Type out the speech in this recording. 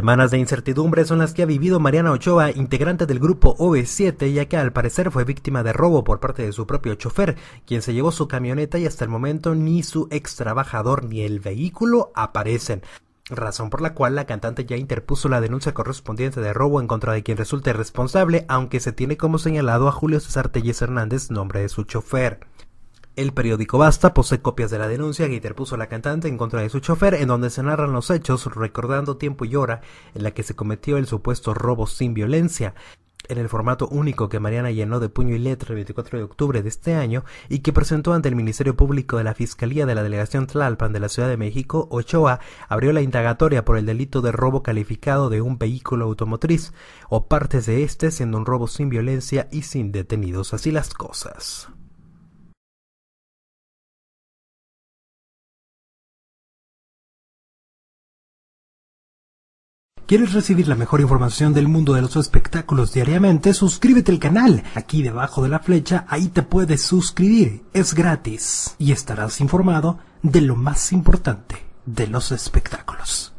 Semanas de incertidumbre son las que ha vivido Mariana Ochoa, integrante del grupo OV7, ya que al parecer fue víctima de robo por parte de su propio chofer, quien se llevó su camioneta y hasta el momento ni su ex trabajador ni el vehículo aparecen razón por la cual la cantante ya interpuso la denuncia correspondiente de robo en contra de quien resulte responsable, aunque se tiene como señalado a Julio César Telles Hernández, nombre de su chofer. El periódico Basta posee copias de la denuncia que interpuso la cantante en contra de su chofer, en donde se narran los hechos, recordando tiempo y hora en la que se cometió el supuesto robo sin violencia en el formato único que Mariana llenó de puño y letra el 24 de octubre de este año y que presentó ante el Ministerio Público de la Fiscalía de la Delegación Tlalpan de la Ciudad de México, Ochoa abrió la indagatoria por el delito de robo calificado de un vehículo automotriz o partes de este siendo un robo sin violencia y sin detenidos. Así las cosas. ¿Quieres recibir la mejor información del mundo de los espectáculos diariamente? Suscríbete al canal. Aquí debajo de la flecha, ahí te puedes suscribir. Es gratis. Y estarás informado de lo más importante de los espectáculos.